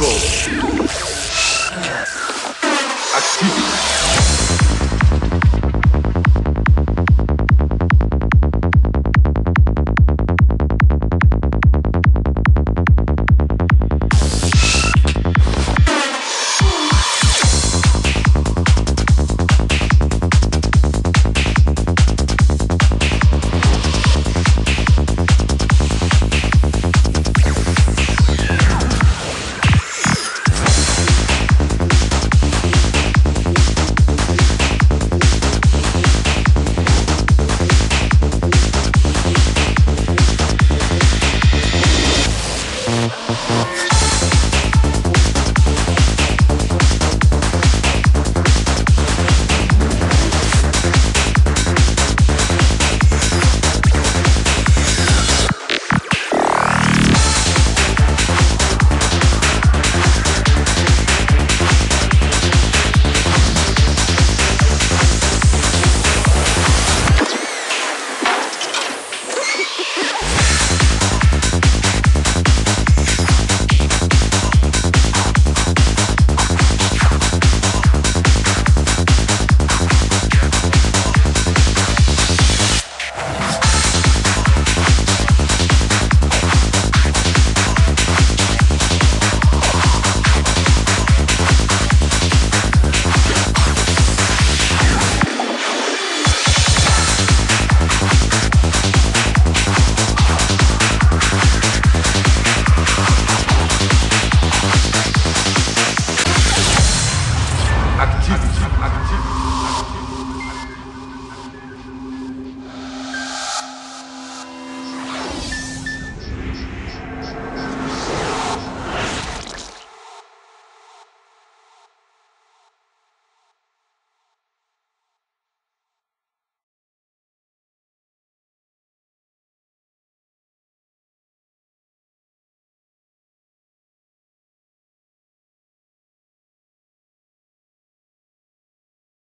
Marco.